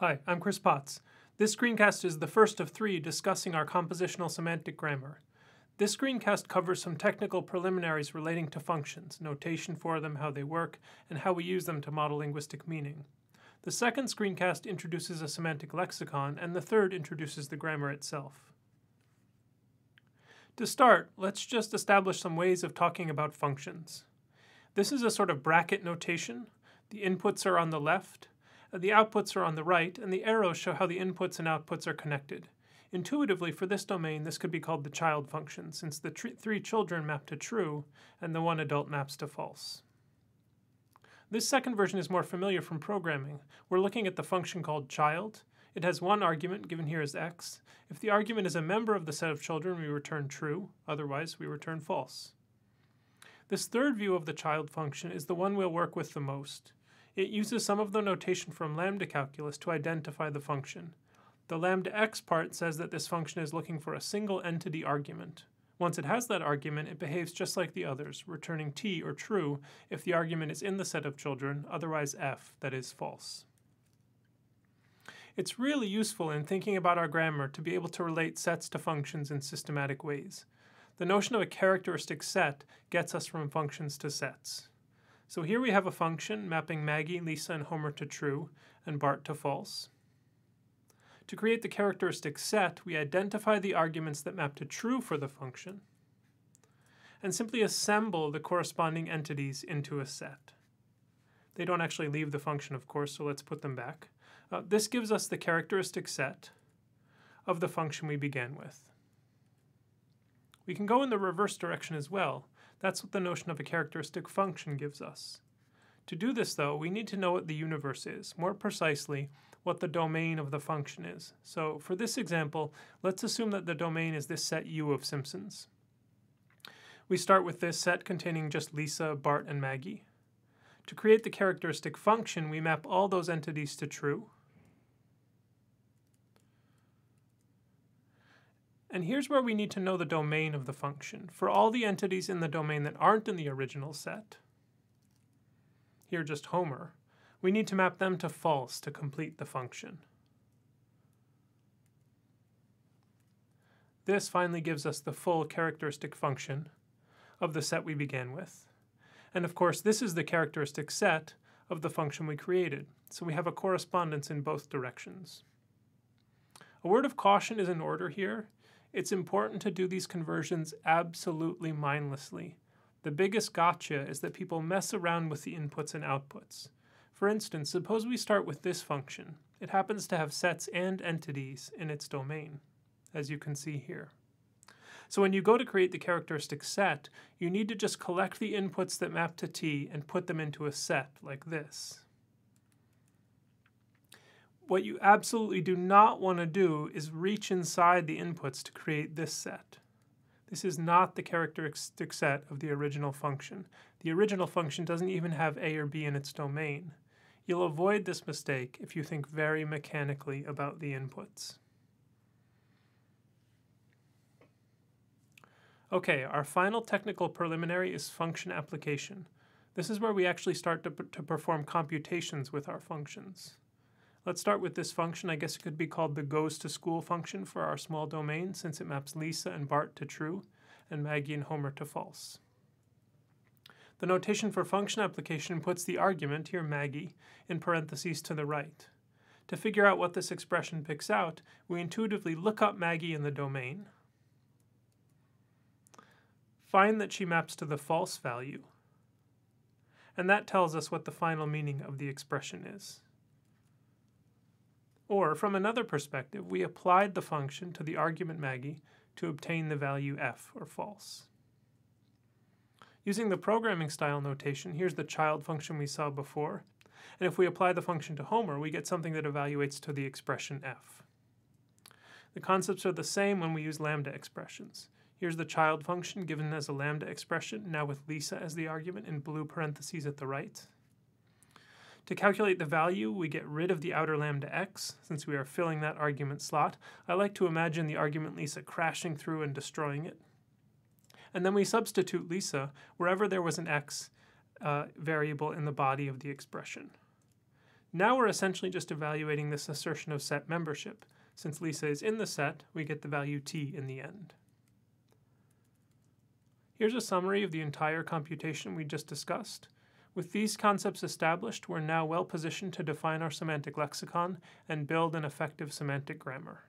Hi, I'm Chris Potts. This screencast is the first of three discussing our compositional semantic grammar. This screencast covers some technical preliminaries relating to functions, notation for them, how they work, and how we use them to model linguistic meaning. The second screencast introduces a semantic lexicon, and the third introduces the grammar itself. To start, let's just establish some ways of talking about functions. This is a sort of bracket notation. The inputs are on the left, Uh, the outputs are on the right, and the arrows show how the inputs and outputs are connected. Intuitively, for this domain, this could be called the child function, since the three children map to true and the one adult maps to false. This second version is more familiar from programming. We're looking at the function called child. It has one argument, given here as x. If the argument is a member of the set of children, we return true. Otherwise, we return false. This third view of the child function is the one we'll work with the most. It uses some of the notation from lambda calculus to identify the function. The lambda x part says that this function is looking for a single entity argument. Once it has that argument, it behaves just like the others, returning t or true if the argument is in the set of children, otherwise f, that is false. It's really useful in thinking about our grammar to be able to relate sets to functions in systematic ways. The notion of a characteristic set gets us from functions to sets. So here we have a function mapping Maggie, Lisa, and Homer to true, and Bart to false. To create the characteristic set, we identify the arguments that map to true for the function, and simply assemble the corresponding entities into a set. They don't actually leave the function, of course, so let's put them back. Uh, this gives us the characteristic set of the function we began with. We can go in the reverse direction as well, that's what the notion of a characteristic function gives us. To do this, though, we need to know what the universe is, more precisely, what the domain of the function is. So for this example, let's assume that the domain is this set U of Simpsons. We start with this set containing just Lisa, Bart, and Maggie. To create the characteristic function, we map all those entities to true. And here's where we need to know the domain of the function. For all the entities in the domain that aren't in the original set, here just Homer, we need to map them to false to complete the function. This finally gives us the full characteristic function of the set we began with. And of course, this is the characteristic set of the function we created, so we have a correspondence in both directions. A word of caution is in order here. It's important to do these conversions absolutely mindlessly. The biggest gotcha is that people mess around with the inputs and outputs. For instance, suppose we start with this function. It happens to have sets and entities in its domain, as you can see here. So when you go to create the characteristic set, you need to just collect the inputs that map to t and put them into a set like this. What you absolutely do not want to do is reach inside the inputs to create this set. This is not the characteristic set of the original function. The original function doesn't even have a or b in its domain. You'll avoid this mistake if you think very mechanically about the inputs. Okay, our final technical preliminary is function application. This is where we actually start to, to perform computations with our functions. Let's start with this function. I guess it could be called the goes to school function for our small domain since it maps Lisa and Bart to true and Maggie and Homer to false. The notation for function application puts the argument, here Maggie, in parentheses to the right. To figure out what this expression picks out, we intuitively look up Maggie in the domain, find that she maps to the false value, and that tells us what the final meaning of the expression is. Or, from another perspective, we applied the function to the argument Maggie to obtain the value f, or false. Using the programming style notation, here's the child function we saw before, and if we apply the function to Homer, we get something that evaluates to the expression f. The concepts are the same when we use lambda expressions. Here's the child function given as a lambda expression, now with Lisa as the argument in blue parentheses at the right. To calculate the value, we get rid of the outer lambda x, since we are filling that argument slot. I like to imagine the argument Lisa crashing through and destroying it. And then we substitute Lisa wherever there was an x uh, variable in the body of the expression. Now we're essentially just evaluating this assertion of set membership. Since Lisa is in the set, we get the value t in the end. Here's a summary of the entire computation we just discussed. With these concepts established, we're now well positioned to define our semantic lexicon and build an effective semantic grammar.